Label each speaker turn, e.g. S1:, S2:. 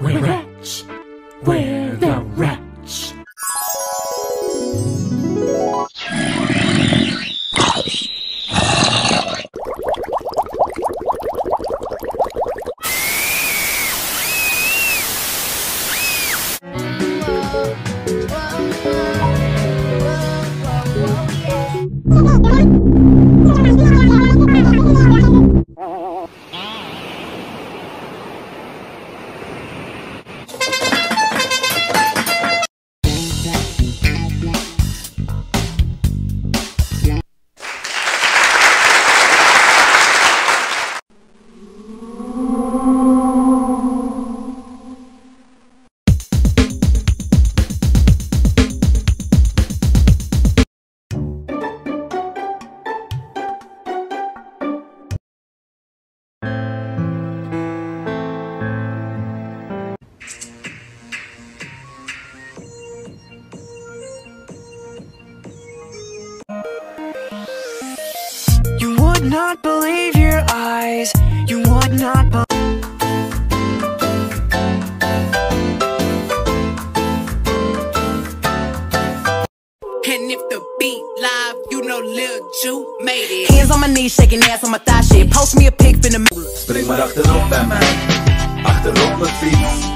S1: We're wretch. We're the wretch.
S2: Would not believe your eyes. You would not believe.
S3: And if the beat live, you know Lil Ju made it.
S2: Hands on my knees, shaking ass on my thigh shit. Post me a pic, finna.
S4: Spring maar achterop bij mij, achterop mijn fiets